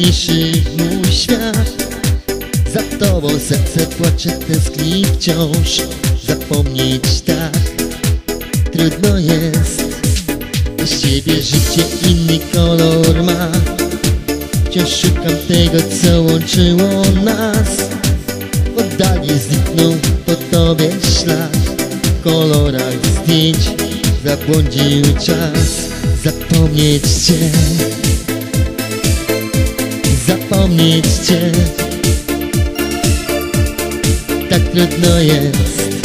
Najpiękniejszy mój świat. Za tobą serce płacze, tęskni wciąż. Zapomnieć tak Trudno jest. Bez ciebie życie inny kolor ma. Wciąż szukam tego, co łączyło nas. W oddali zniknął po tobie ślad. W kolorach zdjęć zabłądził czas. Zapomnieć cię Zapomnieć cię Tak trudno jest.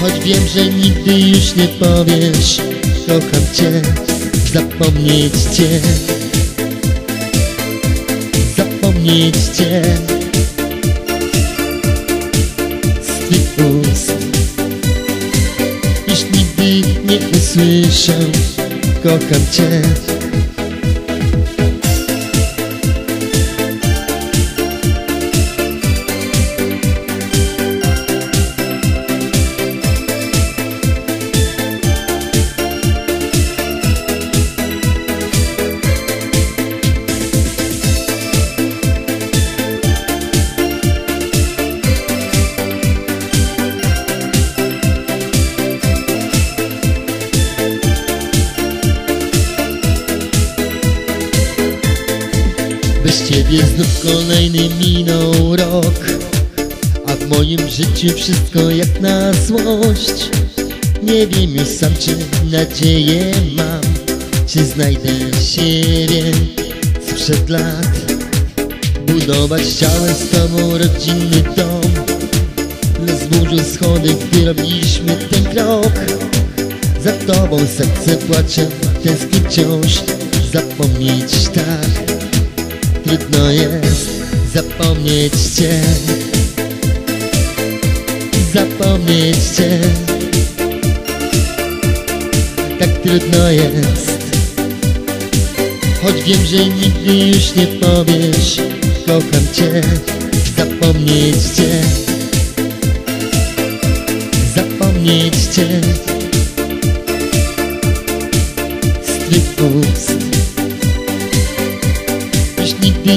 Choć wiem, że nigdy już nie powiesz Kocham cię Zapomnieć cię. Zapomnieć cię. Z twych ust. Już nigdy nie usłyszę Kocham cię Bez ciebie znów kolejny minął rok. A w moim życiu wszystko jak na złość. Nie wiem już sam czy nadzieję mam Czy znajdę siebie sprzed lat. Budować chciałem z tobą rodzinny dom Los zburzył schody, gdy robiliśmy ten krok. Za tobą serce płacze, tęskni wciąż Zapomnieć tak trudno jest zapomnieć Cię. Zapomnieć Cię. Tak trudno jest. Choć wiem, że nigdy już nie powiesz Kocham Cię. Zapomnieć Cię. Zapomnieć Cię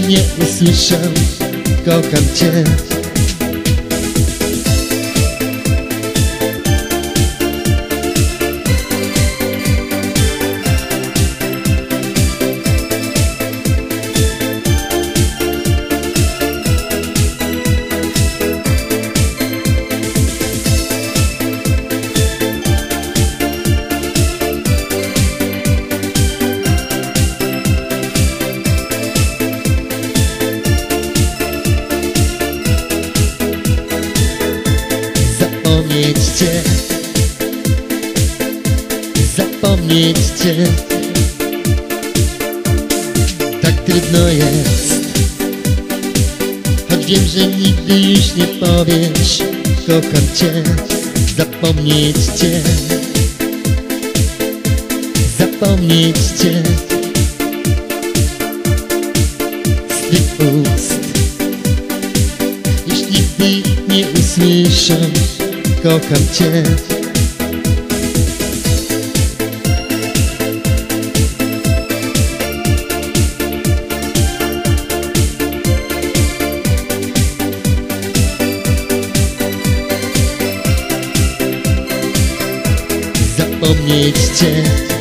nie usłyszę Kocham Cię Zapomnieć Cię Tak trudno jest. Choć wiem, że nigdy już nie powiesz Kocham Cię Zapomnieć Cię Zapomnieć Cię Z Twych ust już nigdy nie usłyszę Kocham Cię Zapomnieć Cię